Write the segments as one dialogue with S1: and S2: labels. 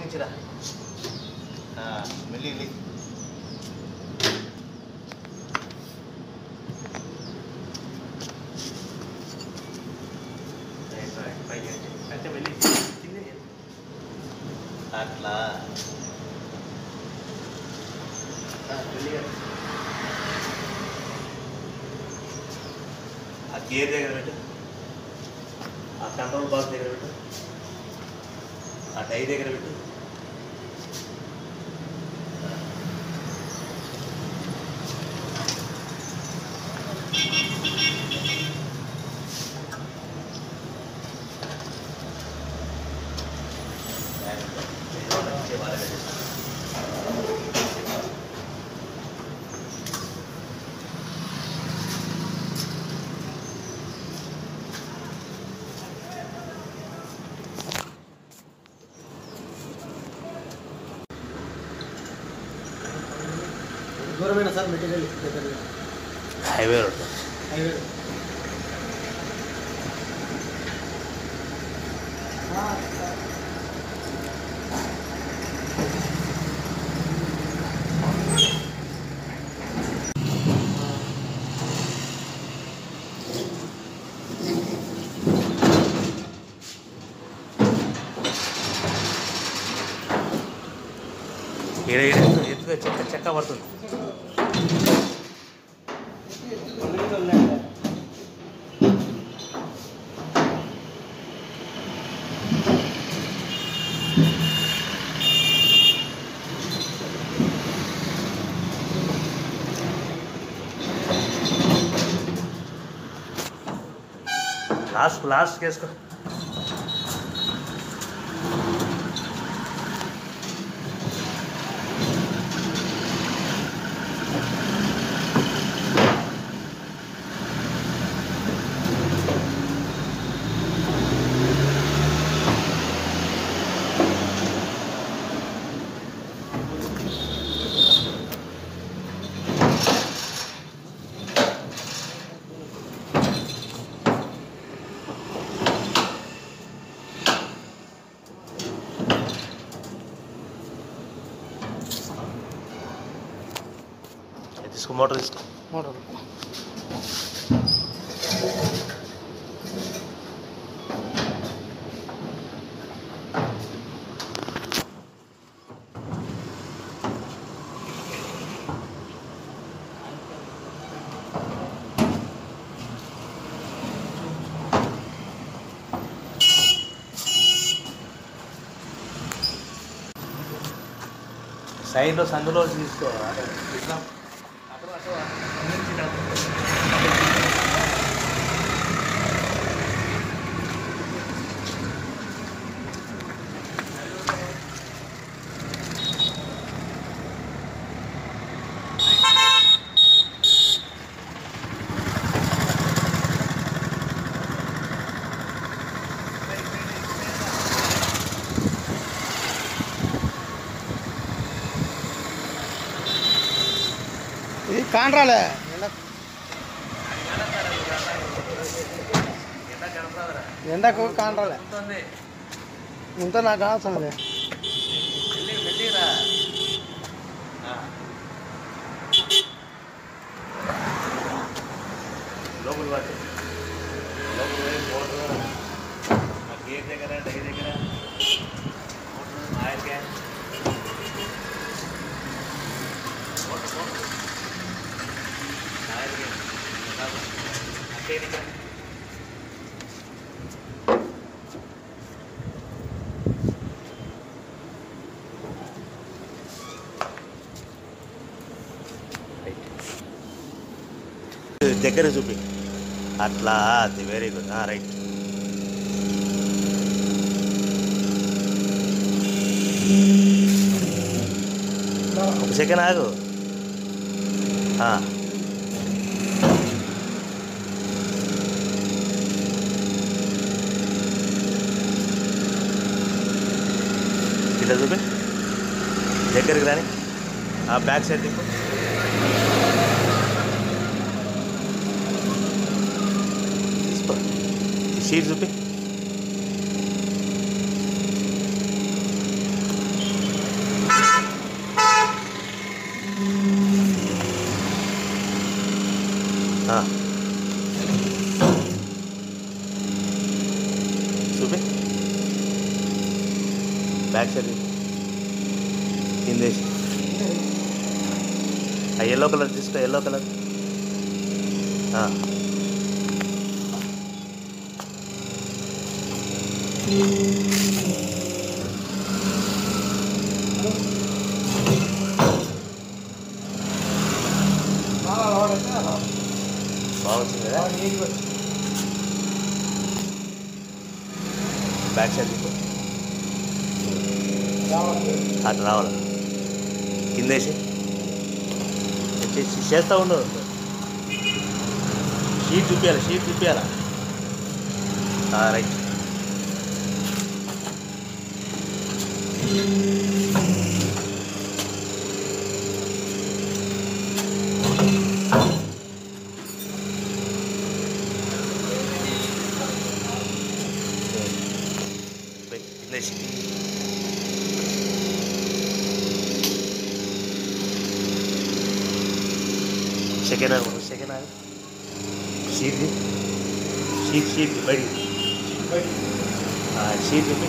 S1: కింద అట్లా. ఆ, మెల్లిగా. ఆ గేర్ దగ్గర పెట్టు. ఆ కంట్రోల్ బాక్స్ దగ్గర పెట్టు. ఆ టై దగ్గర పెట్టు.
S2: దూరమైన సార్ మెటీరియల్ దగ్గర
S1: హైవే రోడ్.
S2: హైవే
S1: ఎత్తుగా చెక్క చెక్క పడుతుంది. लास्ट के इसको తీసుకో మోటార్ తీసుకో
S2: మోటార్
S1: సైడ్లో సందులో తీసుకో అటు ఇట్లా అటు అటు నుంచి ఇటు.
S2: ఇది ఎండకు కాండ్రాలే ఇంత నాకు అవసరం
S1: దగ్గర చూపి. అట్లా అది వెరీ గుడ్ రైట్ ఒక సెకండ్ ఆగు. ఇట్లా చూపి. దగ్గరికి రాని. ఆ బ్యాక్ సైడ్ తిప్పు సీట్ చూపి. ఆ. ఎల్లో కలర్ తీసుకో ఎల్లో కలర్ బ్యాక్ సైడ్ తీసుకో అట్లా రావాలి? కింద వేసి చేస్తూ ఉండదు షీట్ చూపించాలి షీట్ చూపించాలా right కిందేసి second hand second hand sheet sheet sheet బయట షీట్ చూపి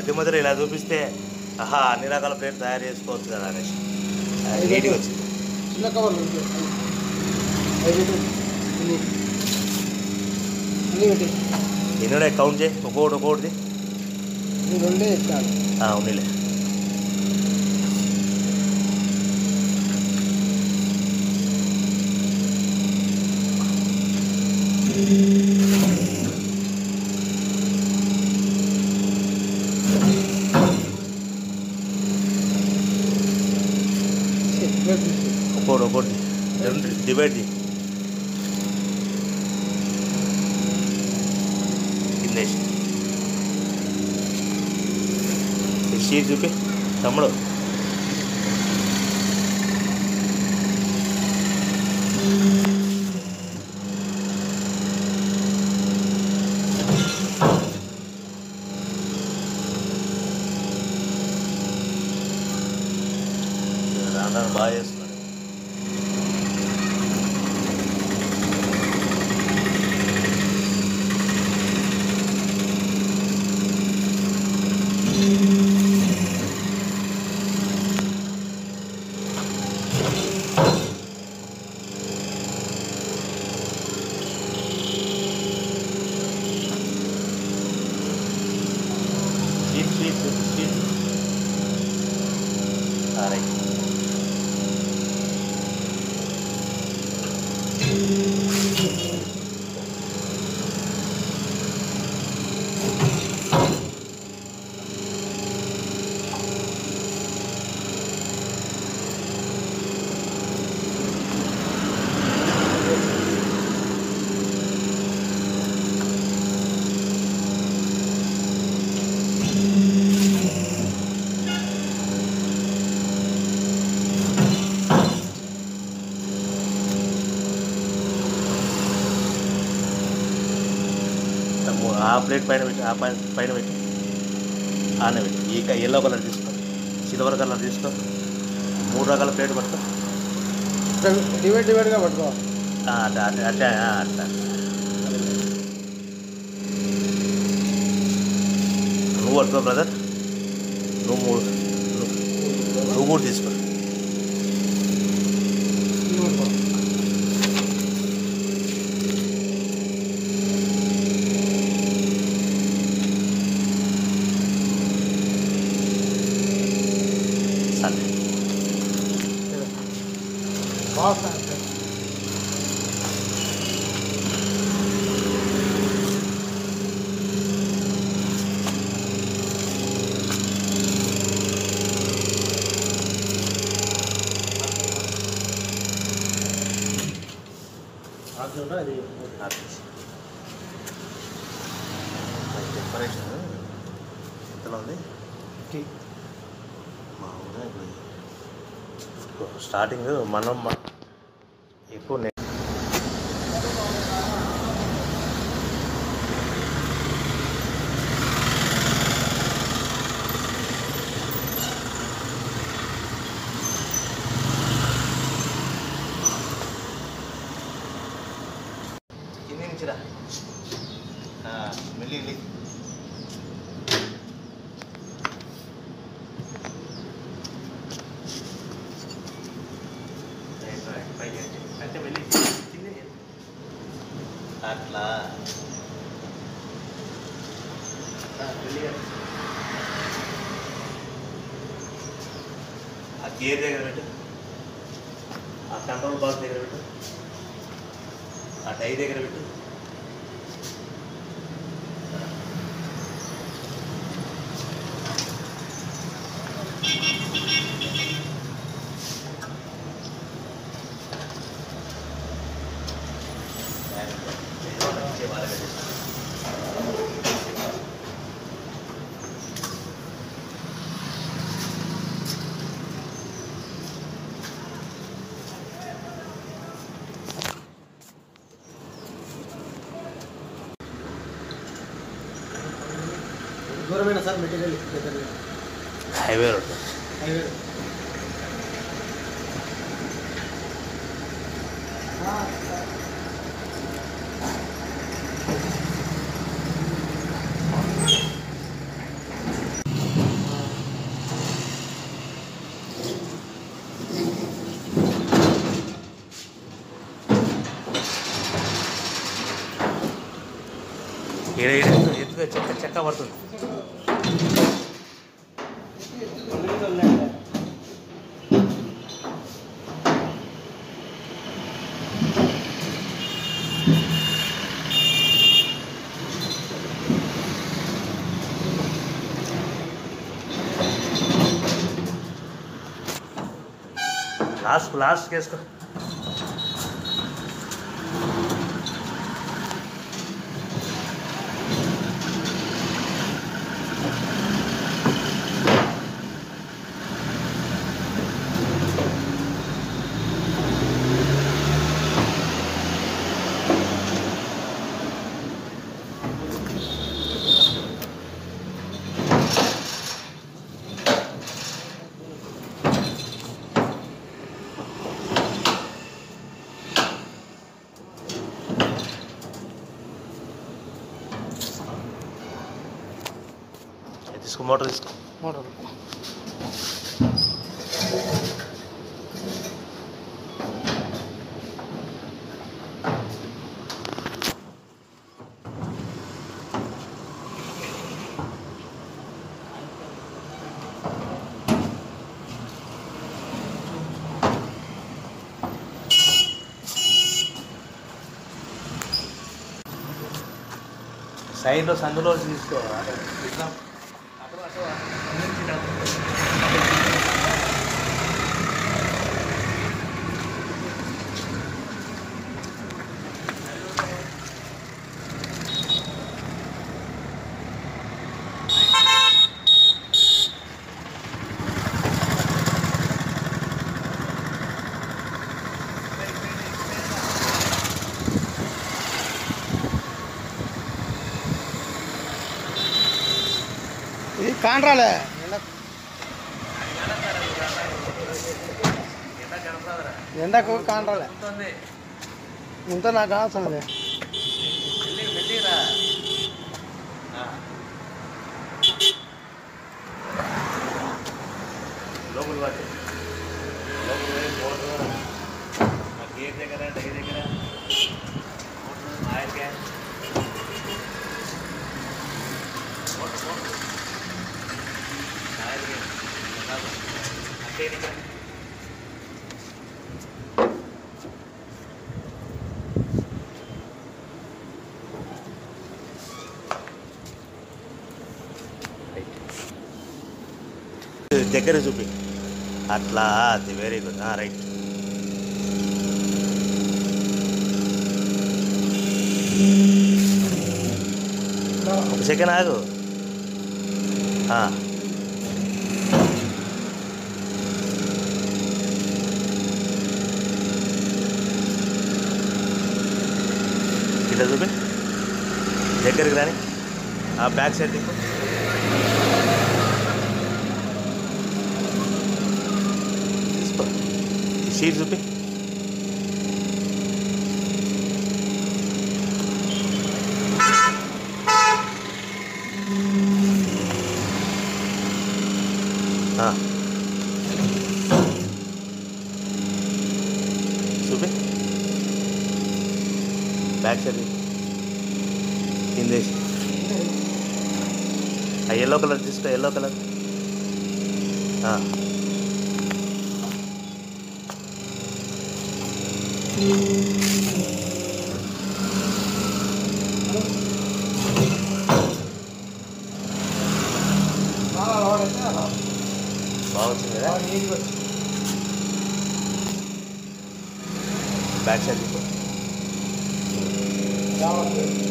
S1: మధ్య మధ్యలో ఇలా చూపిస్తే ఆహా అన్ని రకాల ప్లేట్ తయారు చేసుకోవచ్చు కదా అనేసి. నీట్గా వచ్చింది.
S2: చిన్న కవర్లు
S1: ఎన్నో కౌంట్ చేయి. ఒక్కొక్కటి ఒక్కొక్కటిది.
S2: ఇది రెండే ఎత్తాలి
S1: ఆ, ఉన్నిలే ఒక్కొక్కటి ఒక్కొక్కటి రెండు డివైడ్ చేయి కిందేసి ఈ sheet sheet sheet sheet right ఆ ప్లేట్ పైన పెట్టి ఆ పైన పైన పెట్టి. ఆనే పెట్టి. ఈ ఎల్లో కలర్ తీసుకో. సిల్వర్ కలర్ తీసుకో. మూడు రకాల ప్లేట్ పట్టుకో.
S2: డివైడ్ డివైడ్గా పట్టుకో.
S1: అట్లా అట్లా అట్లా నువ్వు పట్టుకో బ్రదర్ నువ్వు మూడు నువ్వు- నువ్వు కూడా తీసుకో. 三。对这个三。ஸ்டார்டிங்கு மனம் ఆ కంట్రోల్ బాక్స్ దగ్గర పెట్టు. ఆ టై దగ్గర పెట్టు.
S2: దూరమైన sir material
S1: highway road
S2: highway
S1: ఎత్తుగా చెక్క చెక్క పడుతుంది लास्ट लास्ट के इसको తీసుకో మోటార్ తీసుకో
S2: మోటార్
S1: సైడ్లో సందులో తీసుకో అటు ఇట్లా అటు అటు பண்றாள் ಎಂದಕ್ಕೂ ಕಾಣ್ರಲ್ಲ ಮುಂತ ನಾ ಕಾಣ దగ్గర చూపి. అట్లా అది వెరీ గుడ్ రైట్ ఒక సెకండ్ ఆగు. ఇట్లా చూపి. దగ్గరికి రాని. ఆ బ్యాక్ సైడ్ దిక్కు తీసుకో ఈ సీట్ చూపి. ఆ. చూపి. బ్యాక్ సైడ్ కిందేసి ఆ ఎల్లో కలర్ తీసుకో ఎల్లో కలర్ బాగా వచ్చింది కదా బ్యాక్ సైడ్ తీసుకో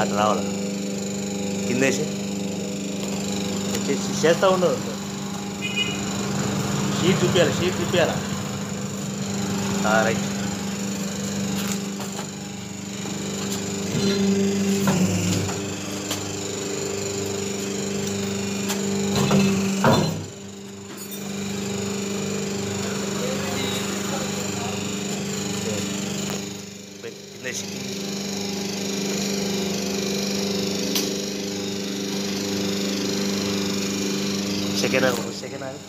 S1: అట్లా రావాలి? కింద వేసి చేస్తూ ఉండదు షీట్ చూపించాలి షీట్ చూపించాలా రైట్ కిందేసి సెకండ్ సెకండ్ అది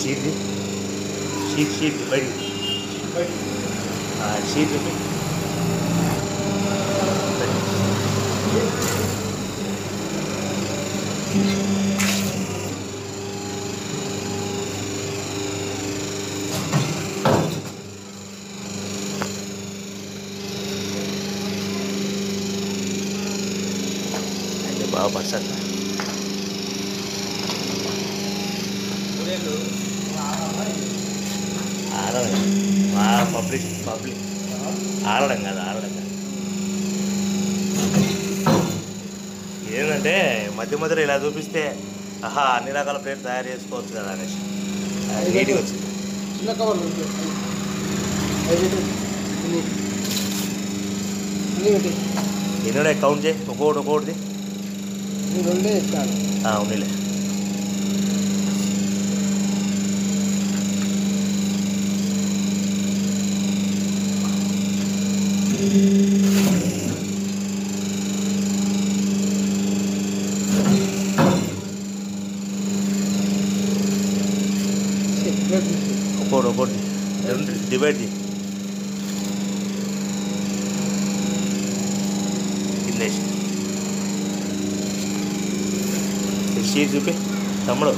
S1: షీట్ షీట్ షీట్ బయట షీట్ చూపి Música ఏంటంటే మధ్య మధ్యలో ఇలా చూపిస్తే ఆహా అన్ని రకాల ప్లేట్ తయారు చేసుకోవచ్చు కదా అనేసి. నీట్గా వచ్చింది.
S2: చిన్న కవర్లు ఉంటాయి. అవి పెట్టు. ఇన్ని. ఇన్ని పెట్టి
S1: ఎన్నో కౌంట్ చేయి. ఒక్కొక్కటి ఒక్కొక్కటిది.
S2: రెండే ఇస్తాను.
S1: ఉన్నిలే
S2: ప్లేట్ తీసి.
S1: ఒక్కొక్కటి ఒక్కొక్కటి రెండు డివైడ్ చేయి కిందేసి ఈ షీట్ చూపి తమ్ముడు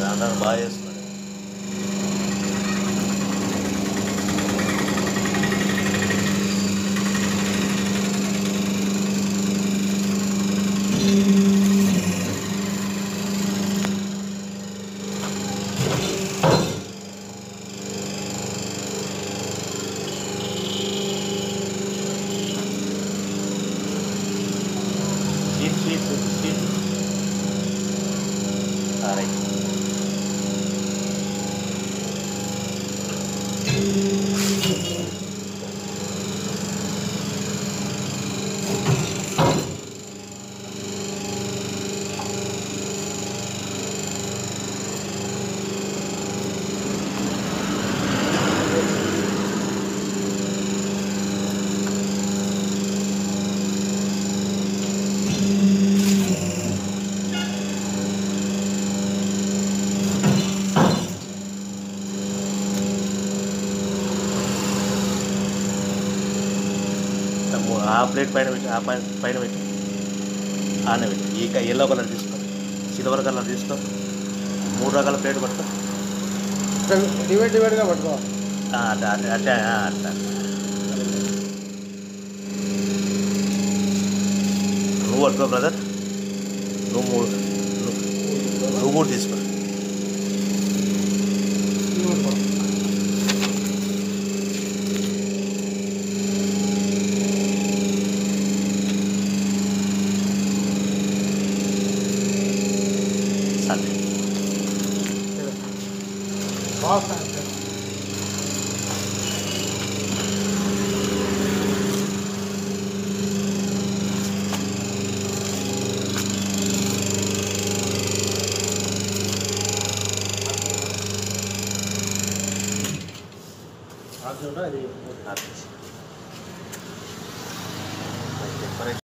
S1: రాను బాగా చేస్తున్నాడు షీట్ షీట్ షీట్ రైట్ తమ్ము- ఆ ప్లేట్ పైన పెట్టి ఆ పైన పైన పెట్టి ఆనే పెట్టి. ఈ ఎల్లో కలర్ తీసుకో సిల్వర్ కలర్ తీసుకో మూడు రకాల ప్లేట్ పట్టుకో
S2: ఇట్లా డివైడ్ డివైడ్గా పట్టుకో.
S1: అట్లా అట్లా అట్లా నువ్వు పట్టుకో బ్రదర్
S3: నువ్వు మూడు నువ్వు కూడా తీసుకో.